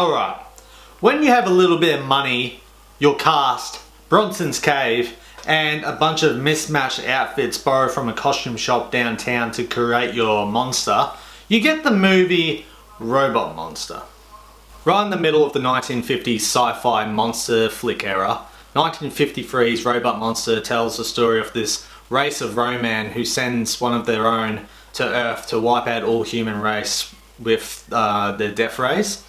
Alright, when you have a little bit of money, your cast, Bronson's Cave, and a bunch of mismatched outfits borrowed from a costume shop downtown to create your monster, you get the movie Robot Monster. Right in the middle of the 1950s sci-fi monster flick era, 1953's Robot Monster tells the story of this race of Ro-Man who sends one of their own to Earth to wipe out all human race with uh, their death rays.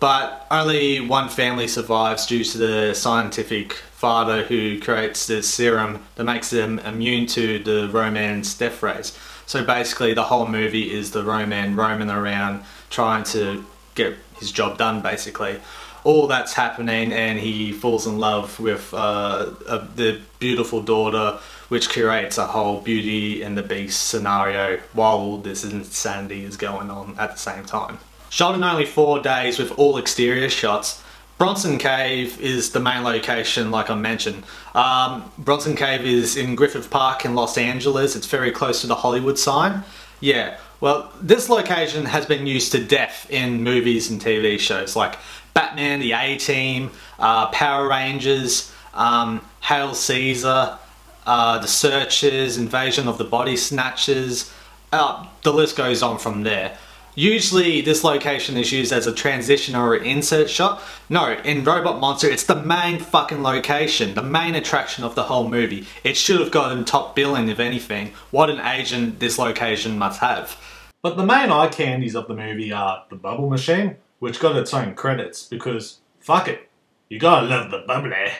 But only one family survives due to the scientific father who creates this serum that makes them immune to the Ro-Man's death rays. So basically the whole movie is the Roman roaming around trying to get his job done basically. All that's happening and he falls in love with uh, a, the beautiful daughter which creates a whole Beauty and the Beast scenario while all this insanity is going on at the same time. Shot in only four days with all exterior shots, Bronson Cave is the main location like I mentioned. Um, Bronson Cave is in Griffith Park in Los Angeles. It's very close to the Hollywood sign. Yeah, well this location has been used to death in movies and TV shows like Batman, The A-Team, uh, Power Rangers, um, Hail Caesar, uh, The Searchers, Invasion of the Body Snatchers, uh, the list goes on from there. Usually this location is used as a transition or an insert shot. No, in Robot Monster it's the main fucking location, the main attraction of the whole movie. It should have gotten top billing if anything. What an agent this location must have. But the main eye candies of the movie are the bubble machine, which got its own credits because fuck it, you gotta love the bubbly,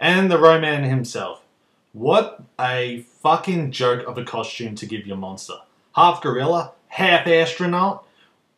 and the Ro-Man himself. What a fucking joke of a costume to give your monster. Half gorilla, half astronaut,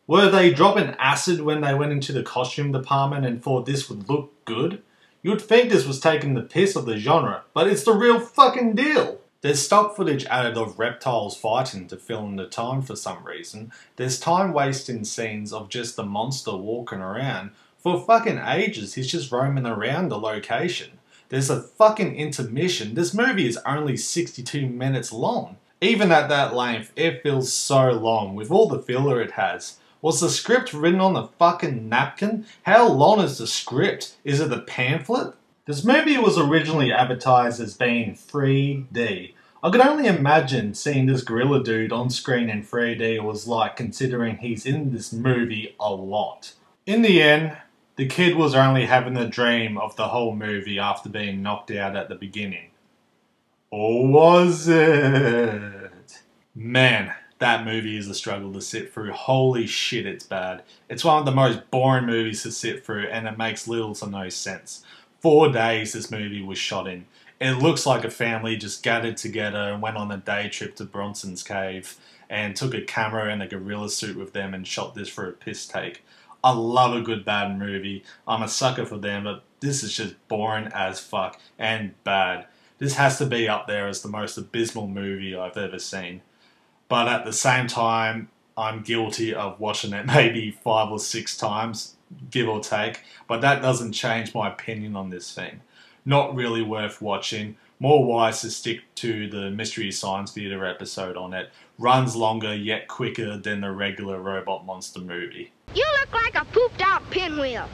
were they dropping acid when they went into the costume department and thought this would look good? You'd think this was taking the piss of the genre, but it's the real fucking deal. There's stock footage added of reptiles fighting to fill in the time for some reason. There's time wasting scenes of just the monster walking around. For fucking ages, he's just roaming around the location. There's a fucking intermission. This movie is only 62 minutes long. Even at that length, it feels so long with all the filler it has. Was the script written on the fucking napkin? How long is the script? Is it a pamphlet? This movie was originally advertised as being 3D. I could only imagine seeing this gorilla dude on screen in 3D was like considering he's in this movie a lot. In the end, the kid was only having a dream of the whole movie after being knocked out at the beginning. Or was it? Man, that movie is a struggle to sit through. Holy shit, it's bad. It's one of the most boring movies to sit through, and it makes little to no sense. Four days this movie was shot in. It looks like a family just gathered together and went on a day trip to Bronson's Cave and took a camera and a gorilla suit with them and shot this for a piss take. I love a good bad movie. I'm a sucker for them, but this is just boring as fuck and bad. This has to be up there as the most abysmal movie I've ever seen but at the same time, I'm guilty of watching it maybe five or six times, give or take. But that doesn't change my opinion on this thing. Not really worth watching. More wise to stick to the Mystery Science Theater episode on it. Runs longer yet quicker than the regular Robot Monster movie. You look like a pooped out pinwheel.